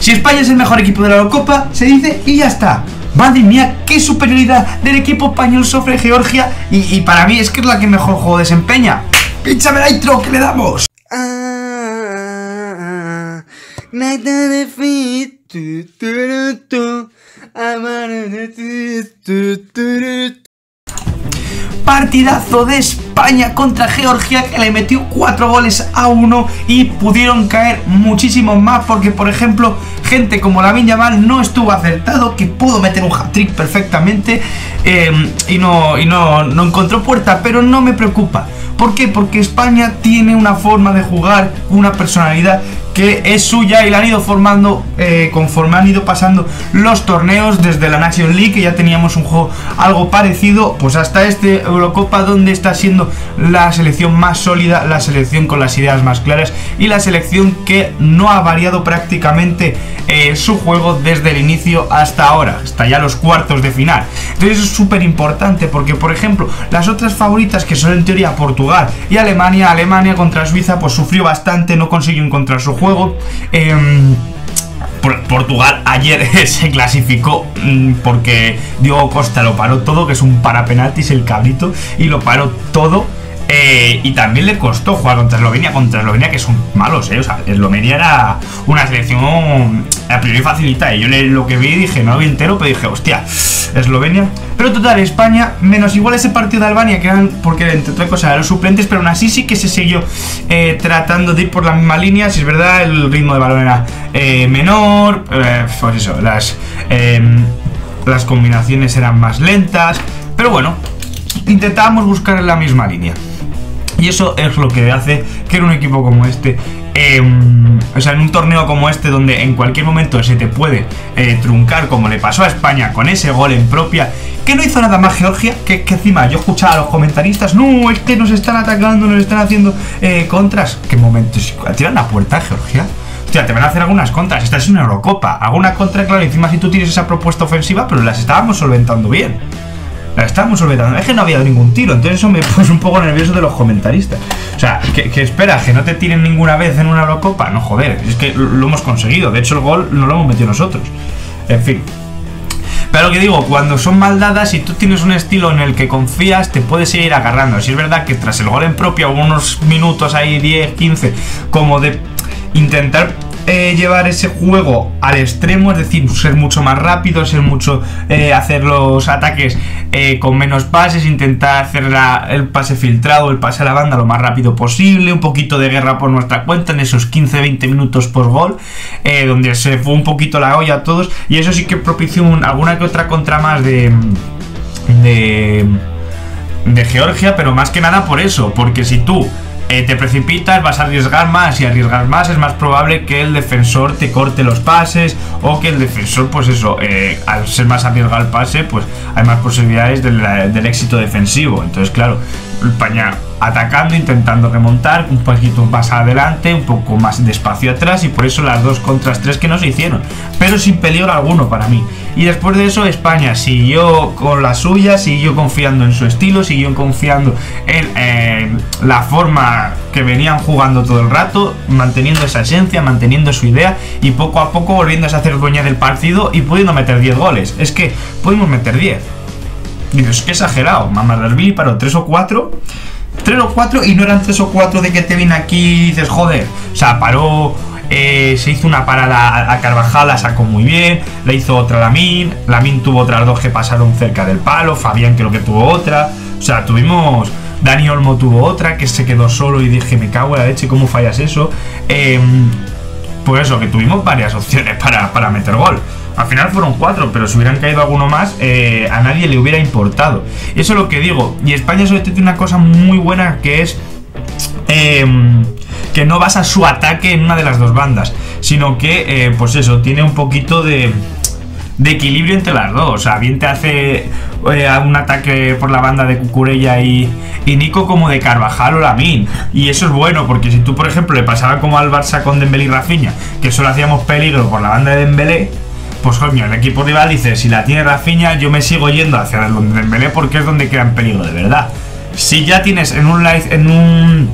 Si España es el mejor equipo de la Eurocopa, se dice y ya está. Madre mía, qué superioridad del equipo español sobre Georgia. Y, para mí es que es la que mejor juego desempeña. ¡Pínchame la intro que le damos! Partidazo de España contra Georgia que le metió 4 goles a 1 y pudieron caer muchísimo más porque por ejemplo gente como la Yamal no estuvo acertado que pudo meter un hat-trick perfectamente em, y, no, y no, no encontró puerta pero no me preocupa ¿Por qué? Porque España tiene una forma de jugar, una personalidad que es suya y la han ido formando eh, conforme han ido pasando los torneos desde la Nation League, que ya teníamos un juego algo parecido, pues hasta este Eurocopa donde está siendo la selección más sólida, la selección con las ideas más claras y la selección que no ha variado prácticamente eh, su juego desde el inicio hasta ahora, hasta ya los cuartos de final. Entonces eso es súper importante porque, por ejemplo, las otras favoritas que son en teoría Portugal y Alemania, Alemania contra Suiza pues sufrió bastante, no consiguió encontrar su juego. Em, Portugal ayer se clasificó mm, porque Diego Costa lo paró todo, que es un para penaltis el cabrito, y lo paró todo. Eh, y también le costó jugar contra Eslovenia, contra Eslovenia que son malos, ¿eh? O sea, Eslovenia era una selección a priori facilita. Y yo lo que vi dije, no lo vi entero, pero dije, hostia, Eslovenia. Pero total, España, menos igual ese partido de Albania, que eran, porque entre otras cosas los suplentes, pero aún así sí que se siguió eh, tratando de ir por la misma línea. Si es verdad, el ritmo de balón era menor, pues eso, las, em, las combinaciones eran más lentas. Pero bueno, intentábamos buscar en la misma línea. Y eso es lo que hace que en un equipo como este, em, o sea, en un torneo como este, donde en cualquier momento se te puede eh, truncar, como le pasó a España con ese gol en propia, que no hizo nada más Georgia, que, encima yo escuchaba a los comentaristas, no, es que nos están atacando, nos están haciendo eh, contras. ¿Qué momentos? ¿Tiran la puerta Georgia? Hostia, te van a hacer algunas contras. Esta es una Eurocopa. Alguna contra, claro, encima si tú tienes esa propuesta ofensiva, pero las estábamos solventando bien. La estábamos olvidando. Es que no había ningún tiro, entonces eso me puso un poco nervioso de los comentaristas. O sea, que, esperas que no te tiren ninguna vez en una Eurocopa. No, joder, es que lo hemos conseguido. De hecho, el gol no lo hemos metido nosotros. En fin. Pero lo que digo, cuando son mal dadas y tú tienes un estilo en el que confías, te puedes seguir agarrando. Si es verdad que tras el gol en propio, unos minutos ahí, 10, 15, como de intentar eh, llevar ese juego al extremo, es decir, ser mucho más rápido, ser mucho eh, hacer los ataques eh, con menos pases, intentar hacer el pase filtrado, el pase a la banda lo más rápido posible, un poquito de guerra por nuestra cuenta en esos 15-20 minutos por gol, donde se fue un poquito la olla a todos y eso sí que propició alguna que otra contra más de, de de Georgia, pero más que nada por eso, porque si tú eh, te precipitas, vas a arriesgar más y arriesgar más es más probable que el defensor te corte los pases o que el defensor, pues eso, eh, al ser más arriesgado el pase, pues hay más posibilidades del, del éxito defensivo. Entonces, claro, España atacando, intentando remontar, un poquito más adelante, un poco más despacio atrás y por eso las dos contras tres que no se hicieron, pero sin peligro alguno para mí. Y después de eso España siguió con la suya, siguió confiando en su estilo, siguió confiando en la forma que venían jugando todo el rato, manteniendo esa esencia, manteniendo su idea y poco a poco volviéndose a hacer dueña del partido y pudiendo meter 10 goles. Es que pudimos meter 10. Dices, que exagerado. Mamarrasvili paró 3 o 4. 3 o 4 y no eran 3 o 4 de que te viene aquí y dices, joder. O sea, paró. Eh, se hizo una parada a Carvajal, la sacó muy bien. Le hizo otra Lamin. Lamin tuvo otras dos que pasaron cerca del palo. Fabián creo que tuvo otra. O sea, tuvimos. Dani Olmo tuvo otra que se quedó solo y dije, me cago en la leche, ¿cómo fallas eso? Eh, pues eso, que tuvimos varias opciones para, para meter gol. Al final fueron cuatro, pero si hubieran caído alguno más, eh, a nadie le hubiera importado. Eso es lo que digo. Y España sobre todo tiene una cosa muy buena que es em, que no basa su ataque en una de las dos bandas, sino que, eh, pues eso, tiene un poquito de, de equilibrio entre las dos. O sea, bien te hace eh, un ataque por la banda de Cucurella y, y, Nico como de Carvajal o Lamin. Y eso es bueno, porque si tú, por ejemplo, le pasaba como al Barça con Dembélé y Rafinha, que solo hacíamos peligro por la banda de Dembélé, pues coño, el equipo rival dice, si la tiene Rafinha, yo me sigo yendo hacia donde Dembélé porque es donde queda en peligro de verdad. Si ya tienes en un, en un,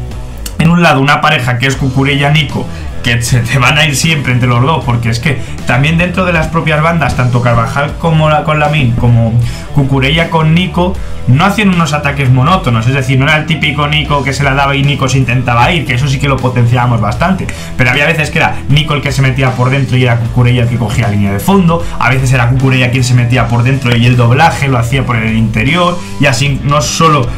en un lado una pareja que es Cucurella Nico, que se te van a ir siempre entre los dos, porque es que también dentro de las propias bandas, tanto Carvajal como la, con como Cucurella con Nico, no hacían unos ataques monótonos, es decir, no era el típico Nico que se la daba y Nico se intentaba ir, que eso sí que lo potenciábamos bastante, pero había veces que era Nico el que se metía por dentro y era Cucurella el que cogía línea de fondo, a veces era Cucurella quien se metía por dentro y el doblaje lo hacía por el interior, y así no solo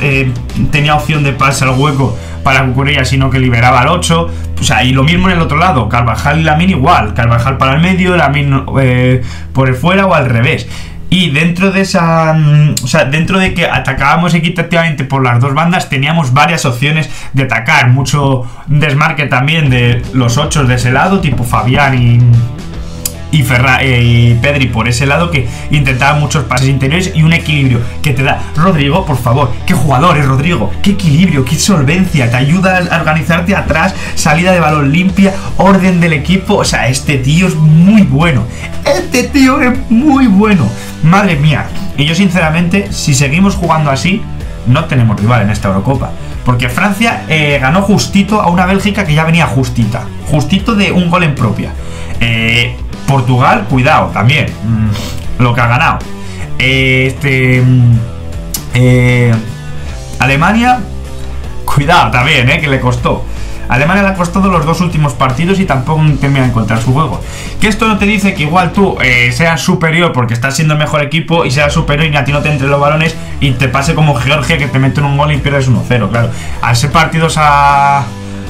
eh, tenía opción de pase al hueco, para Cucurella, sino que liberaba al 8. O sea, y lo mismo en el otro lado, Carvajal y Lamin igual, Carvajal para el medio, Lamin eh, por el fuera o al revés. Y dentro de esa. Mm, o sea, dentro de que atacábamos equitativamente por las dos bandas, teníamos varias opciones de atacar. Mucho desmarque también de los 8 de ese lado, tipo Fabián y y, Ferra, eh, y Pedri por ese lado que intentaba muchos pases interiores y un equilibrio que te da Rodrigo, por favor, qué jugador es Rodrigo, qué equilibrio, qué solvencia, te ayuda a organizarte atrás, salida de balón limpia, orden del equipo, o sea, este tío es muy bueno, este tío es muy bueno, madre mía, y yo sinceramente, si seguimos jugando así, no tenemos rival en esta Eurocopa. Porque Francia eh, ganó justito a una Bélgica que ya venía justita. Justito de un gol en propia. Eh, Portugal, cuidado, también. Mm, lo que ha ganado. Este. Mm, eh, Alemania, cuidado también, eh, que le costó. Alemania le ha costado los dos últimos partidos y tampoco termina de encontrar su juego. Que esto no te dice que igual tú eh, seas superior porque estás siendo el mejor equipo y seas superior y a ti no te entre los balones y te pase como Georgia que te mete en un gol y pierdes 1-0, claro. Al partidos a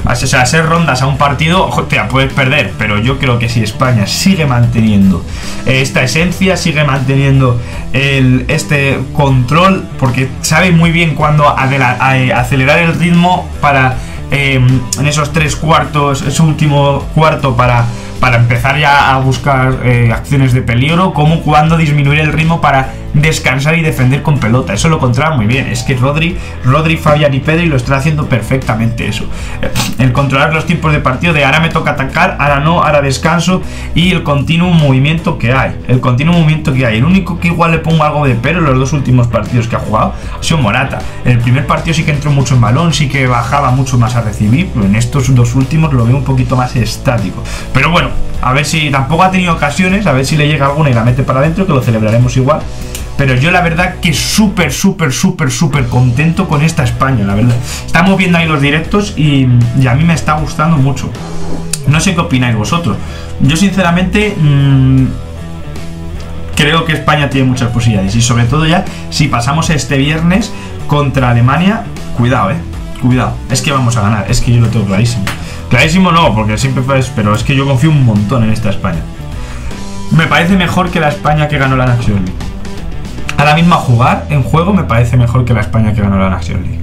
o rondas a un partido, te puedes perder, pero yo creo que si España sigue manteniendo esta esencia, sigue manteniendo este control, porque sabe muy bien cuándo acelerar el ritmo para em, en esos tres cuartos, ese último cuarto para para empezar ya a buscar eh, acciones de peligro, como cuando disminuir el ritmo para descansar y defender con pelota. Eso lo controla muy bien. Es que Rodri, Rodri, Fabián y Pedri lo están haciendo perfectamente eso. Eh, el controlar los tiempos de partido de ahora me toca atacar, ahora no, ahora descanso y el continuo movimiento que hay. El continuo movimiento que hay. El único que igual le pongo algo de pero en los dos últimos partidos que ha jugado ha sido Morata. En el primer partido sí que entró mucho en balón, sí que bajaba mucho más a recibir, pero en estos dos últimos lo veo un poquito más estático. Pero bueno, a ver si tampoco ha tenido ocasiones, a ver si le llega alguna y la mete para adentro, que lo celebraremos igual. Pero yo la verdad que súper, súper, súper, súper contento con esta España, la verdad. Estamos viendo ahí los directos y, a mí me está gustando mucho. No sé qué opináis vosotros. Yo sinceramente mm, creo que España tiene muchas posibilidades. Y sobre todo ya, si pasamos este viernes contra Alemania, cuidado, eh. Cuidado. Es que vamos a ganar. Es que yo lo tengo clarísimo. Clarísimo no, porque siempre fue, pero es que yo confío un montón en esta España. Me parece mejor que la España que ganó la League. Ahora mismo a jugar en juego me parece mejor que la España que ganó la National League.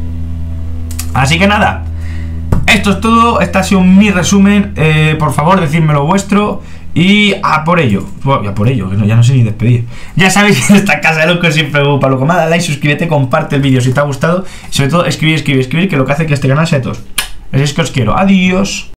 Así que nada, esto es todo, este ha sido mi resumen. Eh, por favor, decídmelo vuestro. Y a por ello, a por ello, ya no sé ni despedir. Ya sabéis que en esta casa de locos siempre para lo que más like, suscríbete, comparte el vídeo si te ha gustado. Y sobre todo, escribir, escribir, escribir, que lo que hace que este canal sea todos. Es que os quiero. Adiós.